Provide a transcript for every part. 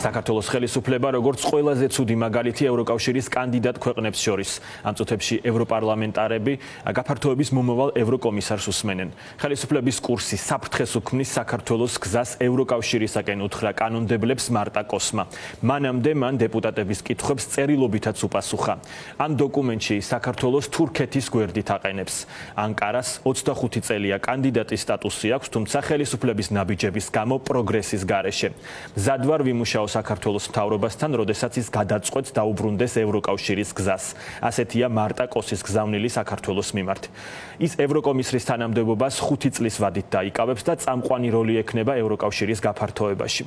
საქართველოს ხელისუფლება როგორც ყველაზე ცუდი მაგალითი ევროკავშირის კანდიდატ ქვეყნებს შორის ამ წუთებში ევროპარლამენტარები გაფართოების მომავალ ევროკომისარს უსმენენ. ხელისუფლების კურსი საფრთხეს უქმნის საქართველოს გზას ევროკავშირისაკენ უთხრა კანონდებლებს მარტა კოსმა. მანამდე მან დეპუტატების კითხვებს წერილობითაც უპასუხა. ამ დოკუმენტში საქართველოს თურქეთის გვერდით აყენებს. ანკარას 25 წელია კანდიდატის სტატუსი აქვს, თუმცა ხელისუფლების ნაბიჯების გამო პროგრესის გარეშე. მზადვარ ვიმუშაო საქართველოს მთავრობასთან, როდესაც ის გადაწყვეტს დაუბრუნდეს ევროკავშირის გზას. ასეთია მარტა კოსის გზავნილი საქართველოს მიმართ. ის ევროკომისრის თანამდებობას 5 წლის ვადით დაიკავებს და წამყვანი როლი ექნება ევროკავშირის გაფართოებაში.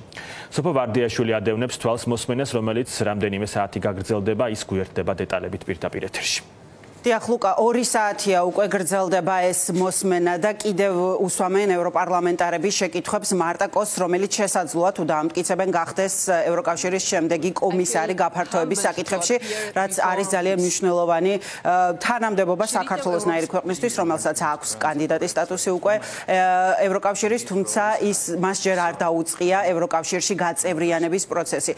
სოფო ვარდიაშვილი ადევნებს თვალს მოსმენას, რომელიც რამდენიმე საათი გაგრძელდება, ის გვერდება დეტალებით პირდაპირ ეთერში. დიახ ლუკა 2 საათია უკვე გრძელდება ეს მოსმენა და კიდევ უსვამენ ევროპარლამენტარების შეკითხვებს. მარტა კოს რომელიც შესაძლოა თუ დაამტკიცებენ გახდეს ევროკავშირის შემდეგი კომისარი გაფართოების საკითხებში რაც არის ძალიან მნიშვნელოვანი თანამდებობა საქართველოსნაირი ქვეყნისთვის რომელსაც აქვს კანდიდატის სტატუსი უკვე ევროკავშირის თუმცა ის მას ჯერ არ დაუწყია ევროკავშირში გაწევრიანების პროცესი.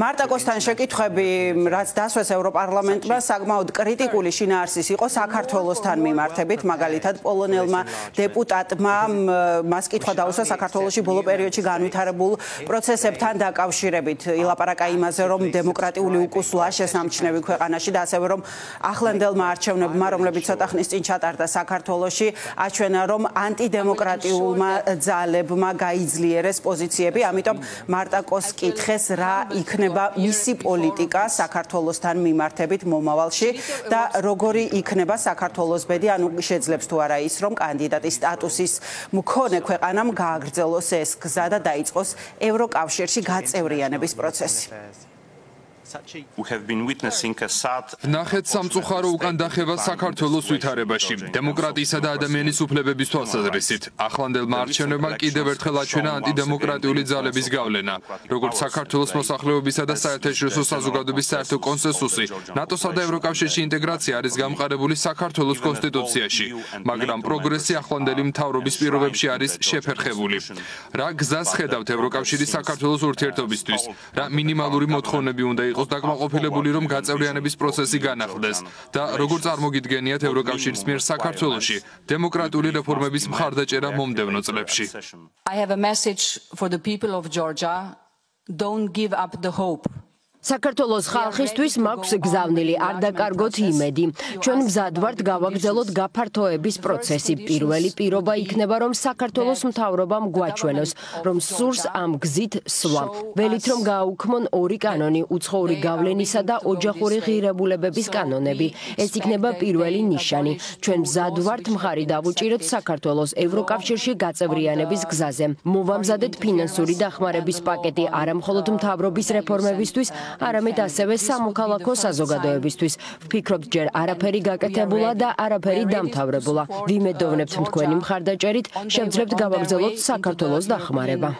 მარტა კოსთან შეკითხვები რაც დასვეს ევროპარლამენტმა საკმაოდ კრიტიკული შინა შინაარსის იყო საქართველოსთან მიმართებით, მაგალითად პოლონელმა დეპუტატმა მას კითხვა დაუსვა საქართველოსი ბოლო პერიოდში განვითარებულ პროცესებთან დაკავშირებით. ილაპარაკა იმაზე, რომ დემოკრატიული უკუსლა შესამჩნევი ქვეყანაში და ასევე რომ ახლანდელმა არჩევნებმა, რომლებიც ცოტა ხნის წინ ჩატარდა საქართველოსი, აჩვენა, რომ ანტიდემოკრატიულმა ძალებმა გაიძლიერეს პოზიციები, ამიტომ მარტა კოს კითხეს რა იქნება მისი პოლიტიკა საქართველოსთან მიმართებით მომავალში და როგორ როგორი იქნება საქართველოს ბედი, ანუ შეძლებს თუ არა ის, რომ კანდიდატის სტატუსის მქონე ქვეყანამ გააგრძელოს ეს გზა და დაიწყოს ევროკავშირში გაწევრიანების პროცესი. ნახეთ სამწუხარო უკან დახევა საქართველოს ვითარებაში დემოკრატიისა და ადამიანის უფლებების თვალსაზრისით. ახლანდელმა არჩევნებმა კიდევ ერთხელ აჩვენა ანტიდემოკრატიული ძალების გავლენა როგორც საქართველოს მოსახლეობისა და საერთაშორისო საზოგადოების საერთო კონსენსუსი. ნატოსა და ევროკავშირში ინტეგრაცია არის გამყარებული საქართველოს კონსტიტუციაში მაგრამ პროგრესი ახლანდელი მთავრობის პირობებში არის შეფერხებული. რა გზას ხედავთ ევროკავშირის საქართველოს ურთიერთობისთვის? რა მინიმალური მოთხოვნები უნდა იყოს დაკმაყოფილებული რომ გაწევრიანების პროცესი განახლდეს და როგორ წარმოგიდგენიათ ევროკავშირის მიერ საქართველოში დემოკრატიული რეფორმების მხარდაჭერა მომდევნო წლებში? I have a message for the people of Georgia. Don't give up the hope საქართველოს ხალხისთვის მაქვს გზავნილი არ დაკარგოთ იმედი. ჩვენ მზად ვართ გავაგრძელოთ გაფართოების პროცესი. პირველი პირობა იქნება რომ საქართველოს მთავრობამ გვაჩვენოს რომ სურს ამ გზით სვა ველით რომ გააუქმონ ორი კანონი უცხოური გავლენისა და ოჯახური ღირებულებების კანონები. ეს იქნება პირველი ნიშანი. ჩვენ მზად ვართ მხარი დავუჭიროთ საქართველოს ევროკავშირში გაწევრიანების გზაზე. მოვამზადეთ ფინანსური დახმარების პაკეტი. არამხოლოდ მთავრობის რეფორმებისთვის არამედ ასევე სამოქალაქო საზოგადოებისთვის. ვფიქრობ, ჯერ არაფერი გაკეთებულა და არაფერი დამთავრებულა. ვიმედოვნებთ თქვენი მხარდაჭერით, შევძლებთ გავაგრძელოთ საქართველოს დახმარება.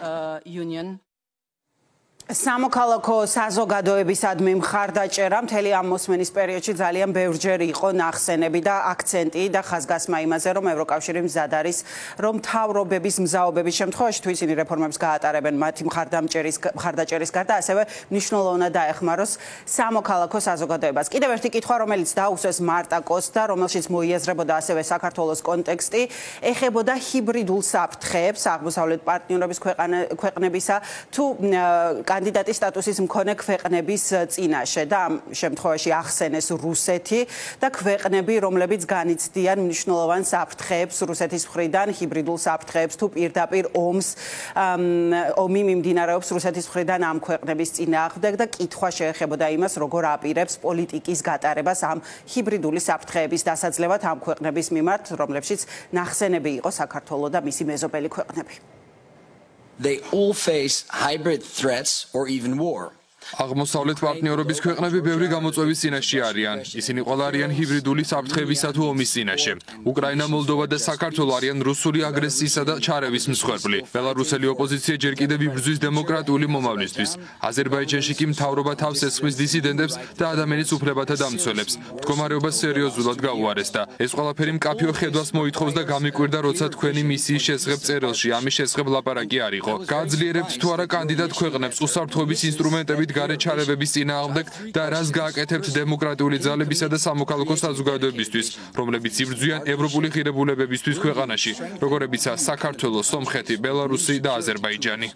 სამოქალაქო საზოგადოებისადმი მხარდაჭერა მთელი ამ მოსმენის პერიოდში ძალიან ბევრჯერ იყო ნახსენები და აქცენტი და ხაზგასმა იმაზე, რომ ევროკავშირი მზად არის, რომ თავრობების მზაობების შემთხვევაში თუ ისინი რეფორმებს გაატარებენ მათი მხარდამჭერის მხარდაჭერის გარდა, ასევე მნიშვნელოვნად დაეხმაროს სამოქალაქო საზოგადოებას. კიდევ ერთი კითხვა, რომელიც დაუსვეს მარტა კოს და რომელშიც მოიაზრებოდა ასევე საქართველოს კონტექსტი, ეხებოდა ჰიბრიდულ საფრთხეებს აღმოსავლეთ პარტნიორების ქვეყნებისა თუ კანდიდატის სტატუსის მქონე ქვეყნების წინაშე და ამ შემთხვევაში ახსენეს რუსეთი და ქვეყნები, რომლებიც განიცდიან მნიშვნელოვან საფრთხეებს რუსეთის მხრიდან, ჰიბრიდულ საფრთხეებს თუ პირდაპირ ომს ომი მიმდინარეობს რუსეთის მხრიდან ამ ქვეყნების წინააღმდეგ და კითხვა შეეხებოდა იმას, როგორ აპირებს პოლიტიკის გატარებას ამ ჰიბრიდული საფრთხეების დასაძლევად ამ ქვეყნების მიმართ, რომლებშიც ნახსენები იყო საქართველოს და მისი მეზობელი ქვეყნები. They all face hybrid threats or even war. აღმოსავლეთ პარტნიორობის ქვეყნები ბევრი გამოწვევის წინაშე არიან. ისინი ყველა არიან ჰიბრიდული საფრთხებისა თუ ომის წინაშე. უკრაინა, მოლდოვა და საქართველო არიან რუსული აგრესიისა და ჩარევის მსხვერპლი. ბელარუსელი ოპოზიცია ჯერ კიდევ იბრძვის დემოკრატიული მომავლისთვის. აზერბაიჯანში კი მთავრობა თავს ესხმის დისიდენტებს და ადამიანის უფლებათა დამცველებს. მდგომარეობა სერიოზულად გაუარესდა. ეს ყველაფერი მკაფიო ხედვას მოითხოვს და გამიკვირდა, როცა თქვენი მისიის შესახებ წერილში ამის შესახებ ლაპარაკი არ იყო. გააძლიერებთ თუ არა კანდიდატ ქვეყნებს უსაფრთხოების ინსტრუმენტებით გარეჩარებების წინააღმდეგ და რას გააკეთებთ დემოკრატიული ძალებისა და სამოქალაქო საზოგადოებისთვის, რომლებიც იბრძვიან ევროპული ღირებულებებისთვის ქვეყანაში, როგორებიცაა საქართველო, სომხეთი, ბელარუსი და აზერბაიჯანი.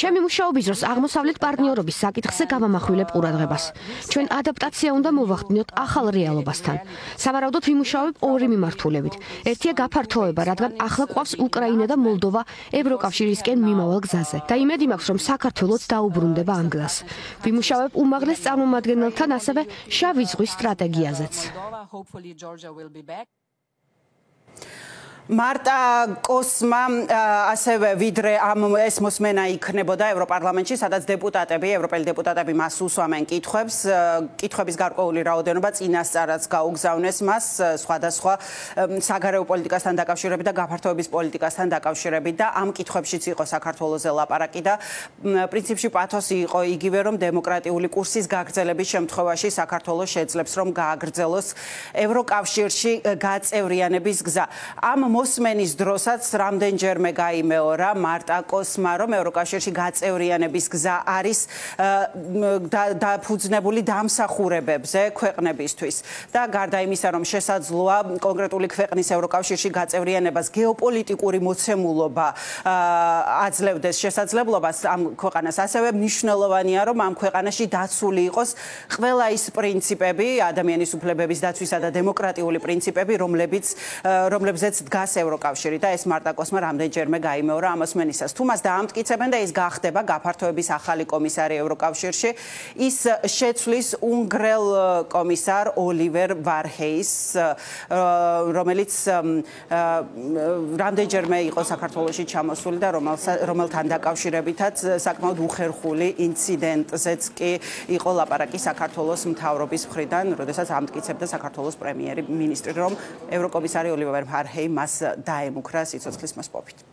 ჩემი მუშაობის დროს აღმოსავლეთ პარტნიორობის საკითხზე გამამახვილებ ყურადღებას. ჩვენ ადაპტაცია უნდა მოვახდინოთ ახალ რეალობასთან. სავარაუდოდ ვიმუშავებ ორი მიმართულებით. ერთია გაფართოება, რადგან ახლა ყვავს უკრაინა და მოლდოვა ევროკავშირისკენ მიმავალ გზაზე. და იმედი მაქვს, რომ საქართველოც დაუბრუნდება ამ გზას. ვიმუშავებ უმაღლეს წარმომადგენელთან ასევე შავი ზღვის სტრატეგიაზეც. მარტა კოსმა ასევე ვიდრე ამ ეს მოსმენა იქნებოდა ევროპარლამენტში, სადაც დეპუტატები, ევროპელი დეპუტატები მას უსვამენ კითხვებს, კითხვების გარკვეული რაოდენობა წინასწარაც გაუგზავნეს მას სხვადასხვა საგარეო პოლიტიკასთან დაკავშირებით და გაფართოების პოლიტიკასთან დაკავშირებით და ამ კითხვებშიც იყო საქართველოს ლაპარაკი და პრინციპში პათოსი იყო იგივე რომ დემოკრატიული კურსის გაგრძელების შემთხვევაში საქართველოს შეძლებს რომ გააგრძელოს ევროკავშირში გაწევრიანების გზა. ამ მოსმენის დროსაც რამდენჯერმე გამოიმეორა მარტა კოსმა რომ ევროკავშირში გაწევრიანების გზა არის დაფუძნებული დამსახურებებზე ქვეყნებისთვის. და გარდა იმისა რომ შესაძლოა კონკრეტული ქვეყნის ევროკავშირში გაწევრიანებას გეოპოლიტიკური მოცემულობა აძლევდეს შესაძლებლობას ამ ქვეყანას ასევე მნიშვნელოვანია რომ ამ ქვეყანაში დაცული იყოს ყველა ის პრინციპები ადამიანის უფლებების დაცვისა და დემოკრატიული პრინციპები რომლებიც რომლებზეც დგას დგას ევროკავშირი და ეს მარტაკოსმა რამდენჯერმე გამოიმეორა ამასმენისას. თუ მას დაამტკიცებენ და ის გახდება გაფართოების ახალი კომისარი ევროკავშირში, ის შეცვლის უნგრელ კომისარ ოლივერ ვარჰეის, რომელიც რამდენჯერმე იყო საქართველოსში ჩამოსული და რომელთან დაკავშირებითაც საკმაოდ უხერხული ინციდენტზეც კი იყო ლაპარაკი საქართველოს მთავრობის მხრიდან, როდესაც ამტკიცებდა საქართველოს პრემიერი მინისტრი, რომ ევროკომისარი ოლივერ ვარჰეი მას დაემუქრა სიცოცხლის მასპოვით.